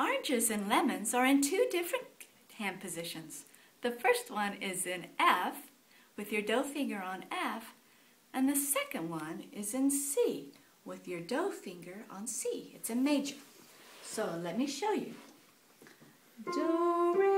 Oranges and lemons are in two different hand positions. The first one is in F, with your do finger on F, and the second one is in C, with your do finger on C. It's a major. So let me show you. Do, re,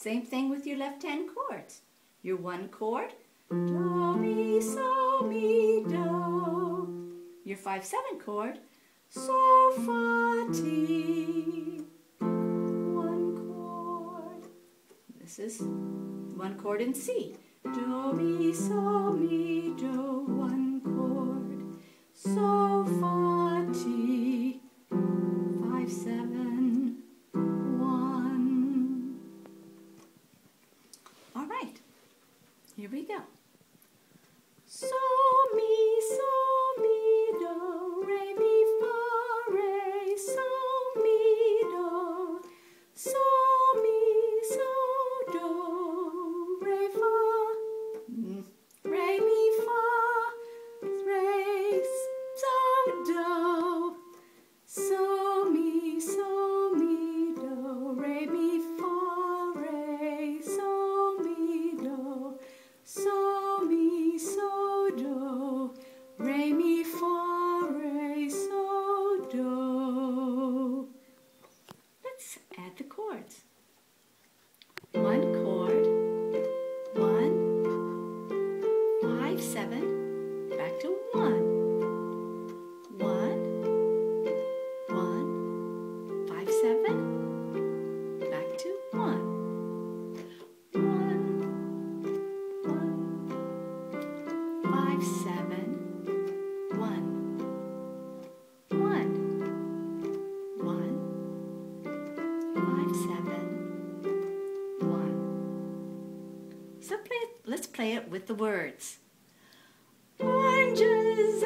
Same thing with your left hand chords. Your one chord, do, mi, so, mi, do. Your 5-7 chord, so, fa, ti. One chord. This is one chord in C. Do, mi, so, mi, do. One chord. So, So, mi, so, chords. One chord, one, five, seven, back to one, one, five, seven, one. So play let's play it with the words. Oranges